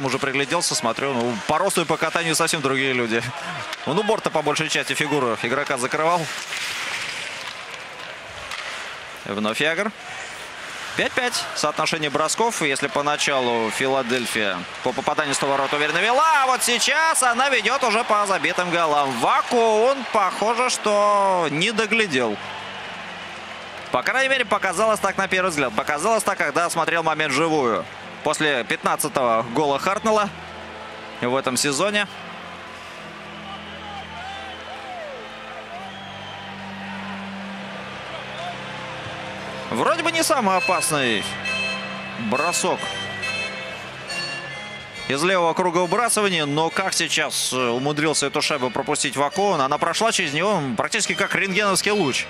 потом уже пригляделся, смотрю, ну, по росту и по катанию совсем другие люди. Ну, борта по большей части фигуру игрока закрывал. Вновь Ягр. 5-5. Соотношение бросков. Если поначалу Филадельфия по попаданию с ворот уверенно вела, а вот сейчас она ведет уже по забитым голам. Вакуун, похоже, что не доглядел. По крайней мере, показалось так на первый взгляд. Показалось так, когда смотрел момент живую. После 15-го гола Хартнелла в этом сезоне. Вроде бы не самый опасный бросок из левого круга выбрасывания, но как сейчас умудрился эту шайбу пропустить Вакоун, она прошла через него практически как рентгеновский луч.